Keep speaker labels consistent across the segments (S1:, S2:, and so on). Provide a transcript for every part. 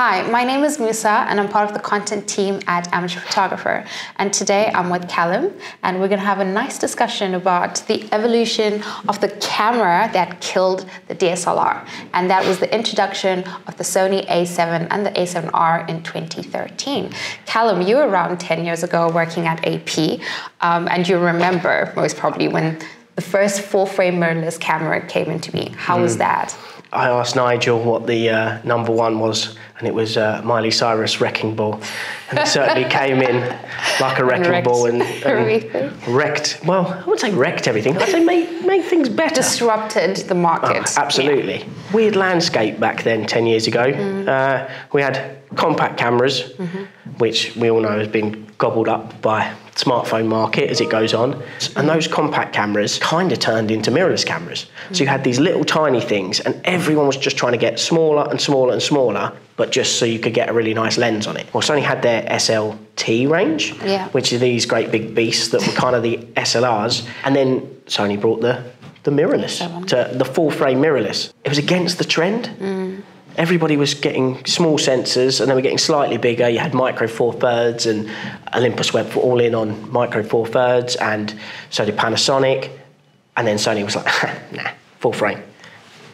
S1: Hi, my name is Musa, and I'm part of the content team at Amateur Photographer. And today I'm with Callum, and we're going to have a nice discussion about the evolution of the camera that killed the DSLR. And that was the introduction of the Sony a7 and the a7R in 2013. Callum, you were around 10 years ago working at AP, um, and you remember most probably when the first full frame mirrorless camera came into being. How mm. was that?
S2: I asked Nigel what the uh, number one was, and it was uh, Miley Cyrus Wrecking Ball. And it certainly came in like a wrecking wrecked ball and, and wrecked, well, I wouldn't say wrecked everything, I'd say made, made things better.
S1: Disrupted the market.
S2: Oh, absolutely. Yeah. Weird landscape back then, 10 years ago. Mm. Uh, we had compact cameras, mm-hmm. which we all know has been gobbled up by smartphone market as it goes on. And those compact cameras kind of turned into mirrorless cameras. So you had these little tiny things, and everyone was just trying to get smaller and smaller and smaller, but just so you could get a really nice lens on it. Well, Sony had their SLT range,
S1: yeah.
S2: which are these great big beasts that were kind of the SLRs. And then Sony brought the the mirrorless to the full frame mirrorless. It was against the trend. Mm everybody was getting small sensors and they were getting slightly bigger. You had micro four thirds and Olympus Web all in on micro four thirds, and so did Panasonic. And then Sony was like, nah, full frame.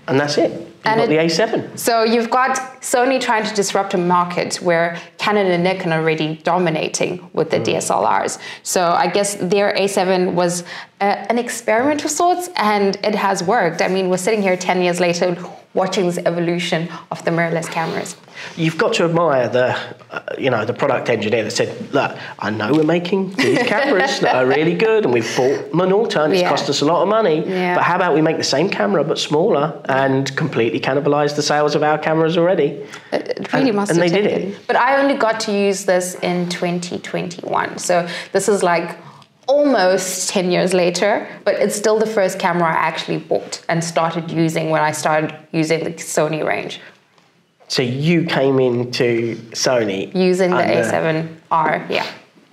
S2: And that's it. You've and got it, the A7.
S1: So you've got Sony trying to disrupt a market where Canon and Nikon are already dominating with the mm. DSLRs. So I guess their A7 was uh, an experiment of sorts, and it has worked. I mean, we're sitting here 10 years later watching this evolution of the mirrorless cameras.
S2: You've got to admire the, uh, you know, the product engineer that said, "Look, I know we're making these cameras that are really good, and we've bought Minolta, and it's yeah. cost us a lot of money. Yeah. But how about we make the same camera but smaller and completely cannibalize the sales of our cameras already?"
S1: It really and, must. And they
S2: taken. did it.
S1: But I only got to use this in 2021, so this is like almost 10 years later, but it's still the first camera I actually bought and started using when I started using the Sony range.
S2: So you came into Sony
S1: using the A7R, yeah.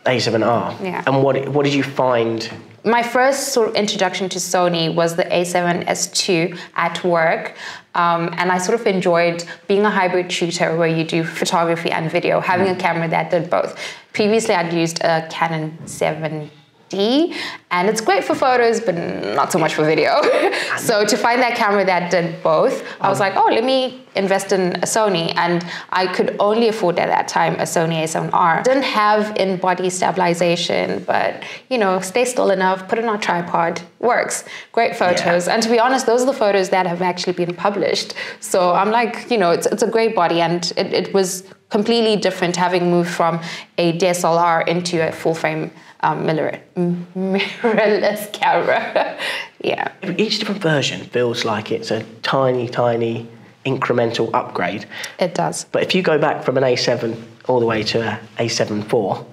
S2: A7R.
S1: Yeah.
S2: And what what did you find?
S1: My first sort of introduction to Sony was the A7S2 at work. Um, and I sort of enjoyed being a hybrid shooter where you do photography and video, having a camera that did both. Previously, I'd used a Canon 7 and it's great for photos, but not so much for video. so to find that camera that did both, I was um. like, oh, let me invest in a Sony, and I could only afford at that time a Sony A7R. Didn't have in-body stabilization, but you know, stay still enough, put it on a tripod, works. Great photos, yeah. and to be honest, those are the photos that have actually been published. So I'm like, you know, it's it's a great body, and it, it was completely different having moved from a DSLR into a full frame um, mirror, mirrorless camera. yeah.
S2: Each different version feels like it's a tiny, tiny incremental upgrade.
S1: It does.
S2: But if you go back from an A7 all the way to a A7 IV,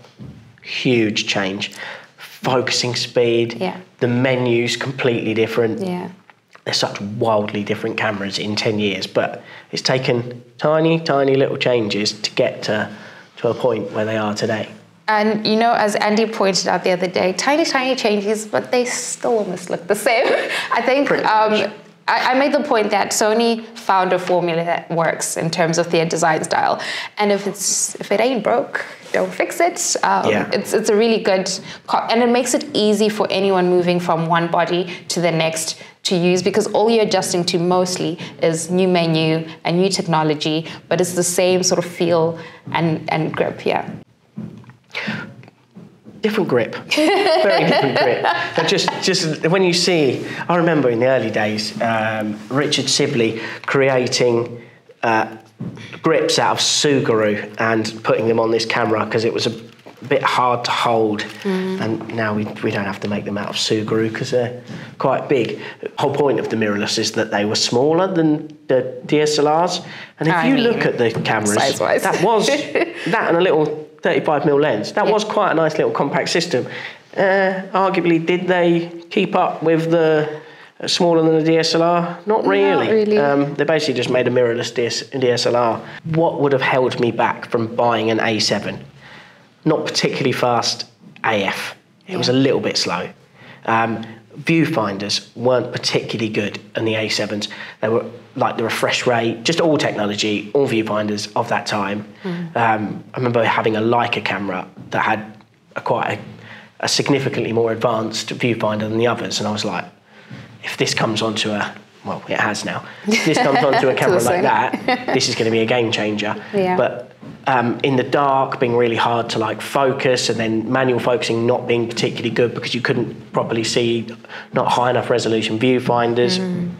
S2: huge change. Focusing speed,
S1: yeah.
S2: the menu's completely different.
S1: Yeah.
S2: They're such wildly different cameras in 10 years, but it's taken tiny, tiny little changes to get to, to a point where they are today.
S1: And you know, as Andy pointed out the other day, tiny, tiny changes, but they still almost look the same. I think um, I, I, made the point that Sony found a formula that works in terms of their design style, and if it's if it ain't broke, don't fix it. Um, yeah. It's it's a really good, and it makes it easy for anyone moving from one body to the next to use because all you're adjusting to mostly is new menu and new technology, but it's the same sort of feel and and grip. Yeah
S2: different grip, very different grip. But just, just when you see, I remember in the early days, um, Richard Sibley creating uh, grips out of Sugru and putting them on this camera because it was a bit hard to hold. Mm. And now we, we don't have to make them out of Sugru because they're quite big. The whole point of the mirrorless is that they were smaller than the DSLRs. And if I you mean, look at the cameras, that was that and a little 35 mm lens. That yeah. was quite a nice little compact system. Uh, arguably, did they keep up with the uh, smaller than the DSLR? Not really.
S1: Not really. Um,
S2: they basically just made a mirrorless DS- DSLR. What would have held me back from buying an A7? Not particularly fast AF. It yeah. was a little bit slow. Um, viewfinders weren't particularly good in the A7s. They were like the refresh rate, just all technology, all viewfinders of that time. Um, I remember having a Leica camera that had a quite a, a significantly more advanced viewfinder than the others, and I was like, if this comes onto a well, it has now. If this comes onto a camera like that, this is going to be a game changer.
S1: Yeah.
S2: But um, in the dark, being really hard to like focus, and then manual focusing not being particularly good because you couldn't properly see, not high enough resolution viewfinders.
S1: Mm.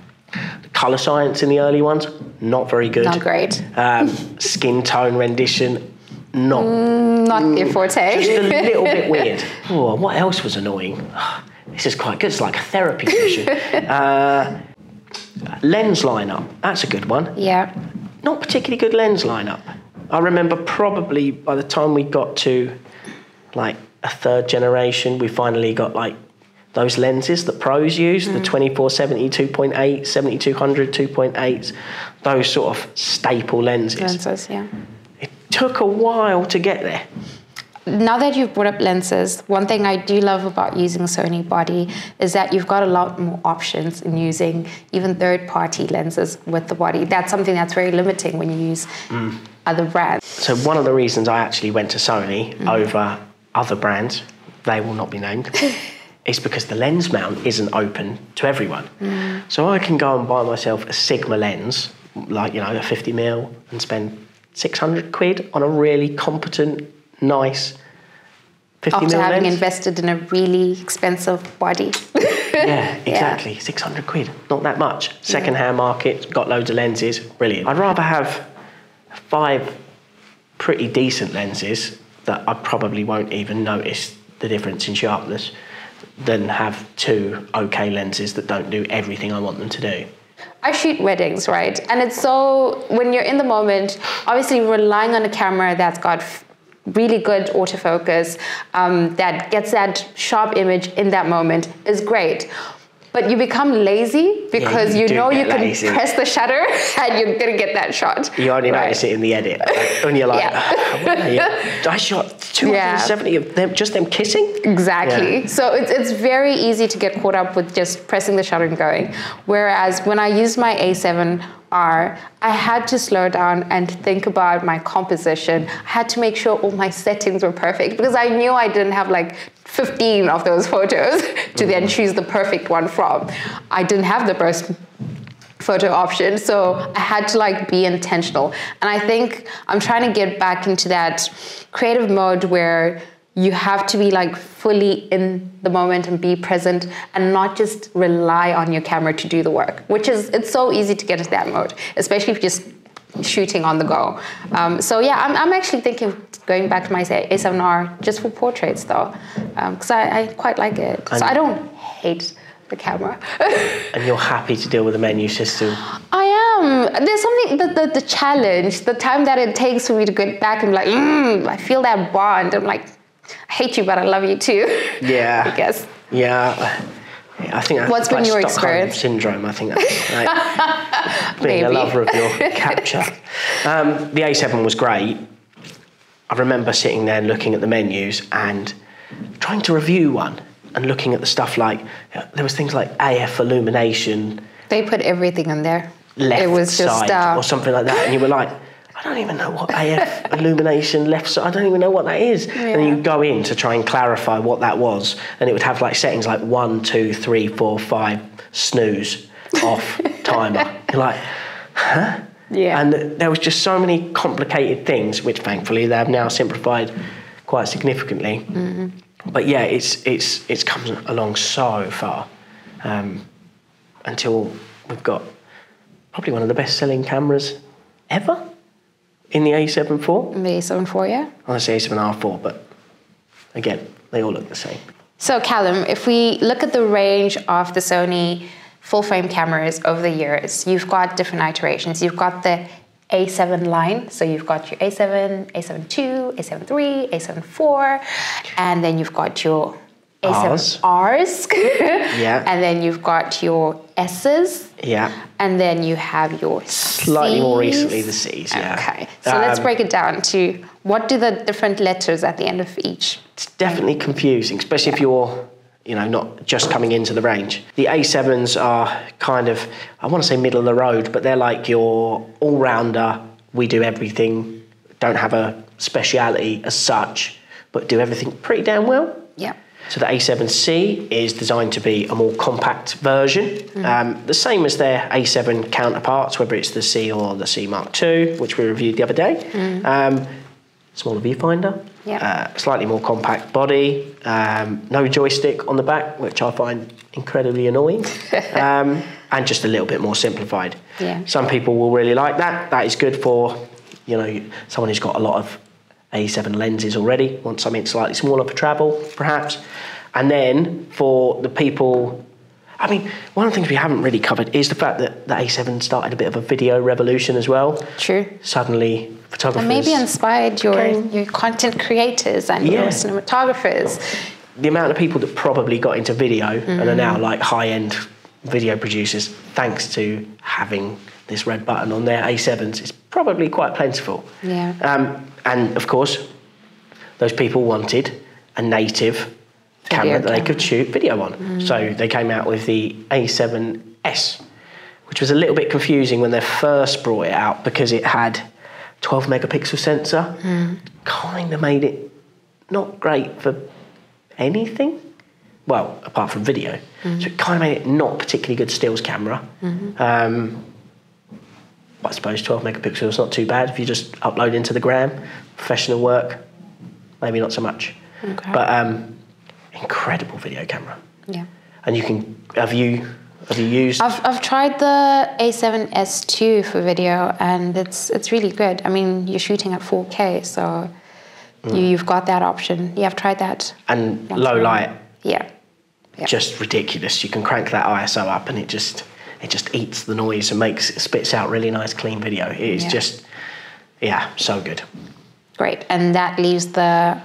S2: Color science in the early ones, not very good.
S1: Not great.
S2: Um, skin tone rendition, not
S1: Not their forte.
S2: just a little bit weird. Oh, what else was annoying? This is quite good. It's like a therapy session. Uh, lens lineup. That's a good one.
S1: yeah.
S2: Not particularly good lens lineup. I remember probably by the time we got to like a third generation, we finally got like those lenses that pros use the mm. 2470 2.8 7200 2.8 those sort of staple lenses
S1: Lenses, yeah.
S2: it took a while to get there
S1: now that you've brought up lenses, one thing I do love about using Sony body is that you've got a lot more options in using even third party lenses with the body. That's something that's very limiting when you use mm. Other brands.
S2: So one of the reasons I actually went to Sony
S1: Mm.
S2: over other brands, they will not be named, is because the lens mount isn't open to everyone.
S1: Mm.
S2: So I can go and buy myself a Sigma lens, like you know a 50 mil, and spend 600 quid on a really competent, nice 50
S1: After
S2: mil
S1: having
S2: lens.
S1: invested in a really expensive body.
S2: Yeah, exactly. 600 quid, not that much. Second hand market, got loads of lenses, brilliant. I'd rather have five pretty decent lenses that I probably won't even notice the difference in sharpness than have two okay lenses that don't do everything I want them to do.
S1: I shoot weddings, right? And it's so, when you're in the moment, obviously relying on a camera that's got really good autofocus, um, that gets that sharp image in that moment is great. But you become lazy because
S2: you
S1: you, know you can
S2: lazy.
S1: press the shutter and you're gonna get that shot.
S2: You only
S1: right?
S2: notice it in the edit. When you're like,
S1: Yeah.
S2: Ah, "What are you- I shot 270 of them, just them kissing?
S1: Exactly.
S2: Yeah.
S1: So it's, it's very easy to get caught up with just pressing the shutter and going. Whereas when I used my A7R, I had to slow down and think about my composition. I had to make sure all my settings were perfect because I knew I didn't have like 15 of those photos to then mm-hmm. choose the perfect one from. I didn't have the best photo option so i had to like be intentional and i think i'm trying to get back into that creative mode where you have to be like fully in the moment and be present and not just rely on your camera to do the work which is it's so easy to get into that mode especially if you're just shooting on the go um, so yeah I'm, I'm actually thinking of going back to my say a7r just for portraits though because I, I quite like it so i don't hate the camera
S2: And you're happy to deal with the menu system.
S1: I am. There's something the, the the challenge, the time that it takes for me to get back and be like, mm, I feel that bond. I'm like, I hate you, but I love you too.
S2: Yeah.
S1: I guess.
S2: Yeah. I think that's
S1: What's been your
S2: Stockholm
S1: experience?
S2: syndrome. I think that's like being a lover of your capture. Um, the A7 was great. I remember sitting there and looking at the menus and trying to review one and looking at the stuff like there was things like AF illumination
S1: They put everything in there.
S2: left
S1: it was just
S2: side
S1: uh,
S2: or something like that, and you were like, I don't even know what AF illumination left side. I don't even know what that is. And then you go in to try and clarify what that was, and it would have like settings like one, two, three, four, five, snooze, off, timer. You're like, huh?
S1: Yeah.
S2: And there was just so many complicated things, which thankfully they have now simplified quite significantly.
S1: Mm-hmm.
S2: But yeah, it's it's it's come along so far. Um, until we've got probably one of the best selling cameras ever in the A7 IV.
S1: the A7 yeah.
S2: I want to say A7R4, but again, they all look the same.
S1: So, Callum, if we look at the range of the Sony full frame cameras over the years, you've got different iterations. You've got the A7 line, so you've got your A7, A7 II, A7 III, A7 IV, and then you've got your
S2: Rs.
S1: A7 Rs,
S2: Yeah.
S1: and then you've got your S's,
S2: Yeah.
S1: and then you have your
S2: Slightly more recently, the Cs, yeah.
S1: Okay, so let's
S2: Um,
S1: break it down to what do the different letters at the end of each?
S2: It's definitely confusing, especially if you're you know, not just coming into the range. The A7s are kind of, I want to say middle of the road, but they're like your all rounder. We do everything, don't have a speciality as such, but do everything pretty damn well.
S1: Yeah.
S2: So the A7C is designed to be a more compact version, um, the same as their A7 counterparts, whether it's the C or the C Mark II, which we reviewed the other day. Um, smaller viewfinder,
S1: Yeah.
S2: uh, slightly more compact body, um, no joystick on the back, which I find incredibly annoying, um, and just a little bit more simplified.
S1: Yeah.
S2: Some people will really like that. That is good for, you know, someone who's got a lot of A7 lenses already, want something slightly smaller for travel, perhaps. And then for the people, I mean, one of the things we haven't really covered is the fact that the A7 started a bit of a video revolution as well.
S1: True.
S2: Suddenly, photographers.
S1: And maybe inspired your, your content creators and
S2: Yeah.
S1: your cinematographers.
S2: the amount of people that probably got into video and are
S1: Mm-hmm.
S2: now like high end video producers, thanks to having this red button on their A7s, is probably quite plentiful.
S1: Yeah.
S2: Um, and of course, those people wanted a native camera that they could shoot video on. So they came out with the A7S, which was a little bit confusing when they first brought it out because it had 12 megapixel sensor. Kind of made it not great for anything. Well, apart from video. So it kind of made it not particularly good stills camera. Um, but I suppose 12 megapixels is not too bad if you just upload into the gram. Professional work, maybe not so much.
S1: Okay.
S2: But um, incredible video camera.
S1: Yeah.
S2: And you can have you have you used
S1: I've, I've tried the A7S2 for video and it's it's really good. I mean, you're shooting at 4K, so
S2: Mm.
S1: you, you've got that option. Yeah, I've tried that.
S2: and low light,
S1: Yeah. Yeah.
S2: just ridiculous. You can crank that ISO up and it just it just eats the noise and makes spits out really nice clean video. It is
S1: Yeah.
S2: just yeah, so good.
S1: Great. And that leaves the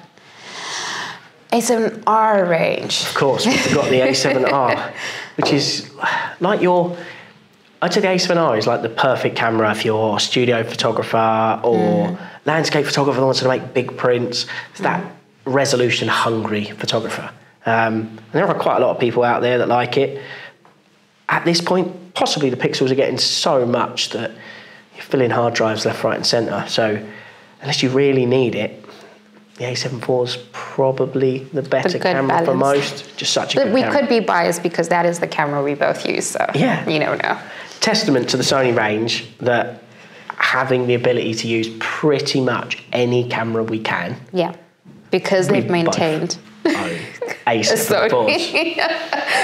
S1: A7R range.
S2: Of course, we've got the A7R, which is like your. I'd say the A7R is like the perfect camera if you're a studio photographer or landscape photographer that wants to make big prints. It's that resolution hungry photographer. Um, and there are quite a lot of people out there that like it. At this point, possibly the pixels are getting so much that you're filling hard drives left, right, and centre. So, unless you really need it, the A7 is probably the better
S1: good
S2: camera for most. Just such a
S1: But
S2: good
S1: we
S2: camera.
S1: could be biased because that is the camera we both use. So
S2: Yeah.
S1: you never know.
S2: Testament to the Sony range that having the ability to use pretty much any camera we can.
S1: Yeah, because they've maintained.
S2: both own A7
S1: Sony.
S2: IVs.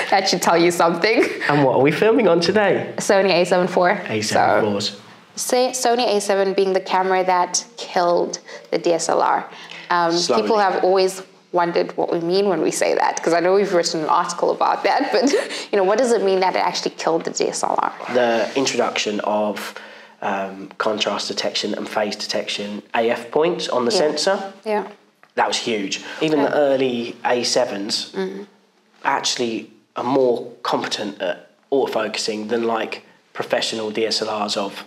S1: that should tell you something.
S2: And what are we filming on today?
S1: Sony A7 IV.
S2: A7
S1: So, say Sony A7 being the camera that killed the DSLR. Um, people have always wondered what we mean when we say that because I know we've written an article about that, but you know, what does it mean that it actually killed the DSLR?
S2: The introduction of um, contrast detection and phase detection AF points on the
S1: Yeah.
S2: sensor.
S1: Yeah.
S2: That was huge. Even the early A7s
S1: Mm-hmm.
S2: actually are more competent at autofocusing than like professional DSLRs of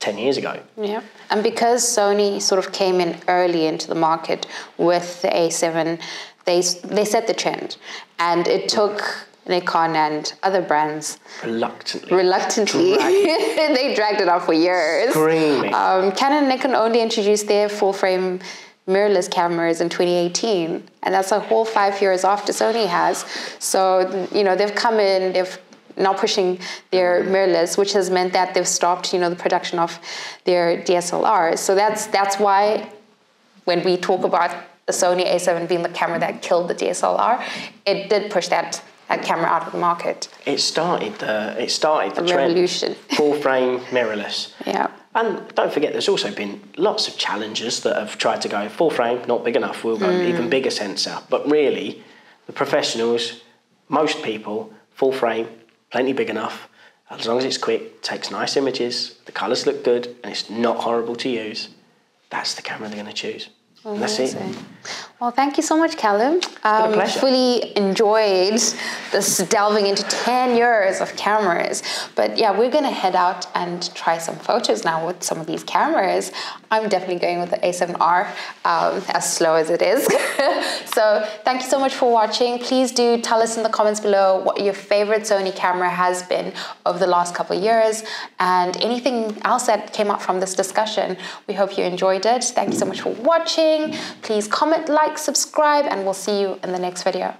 S2: 10 years ago.
S1: Yeah. And because Sony sort of came in early into the market with the A7, they, they set the trend. And it took Nikon and other brands
S2: Reluctantly.
S1: reluctantly, they dragged it out for years.
S2: Screaming.
S1: Um, Canon and Nikon only introduced their full frame mirrorless cameras in 2018, and that's a whole five years after Sony has. So, you know, they've come in, they've now pushing their mirrorless, which has meant that they've stopped, you know, the production of their DSLRs. So that's that's why when we talk about the Sony A7 being the camera that killed the DSLR, it did push that, that camera out of the market.
S2: it started the it started the trend.
S1: revolution.
S2: Full frame mirrorless.
S1: Yeah.
S2: And don't forget, there's also been lots of challengers that have tried to go full frame, not big enough. We'll go even hmm. bigger sensor. But really, the professionals, most people, full frame, plenty big enough. As long as it's quick, takes nice images, the colours look good, and it's not horrible to use. That's the camera they're going to choose. and that's it.
S1: Well, thank you so much, Callum. Um, fully enjoyed this delving into 10 years of cameras. But yeah, we're going to head out and try some photos now with some of these cameras. I'm definitely going with the A7R, um, as slow as it is. so thank you so much for watching. Please do tell us in the comments below what your favorite Sony camera has been over the last couple of years and anything else that came up from this discussion. We hope you enjoyed it. Thank you so much for watching. Please comment, like, subscribe, and we'll see you in the next video.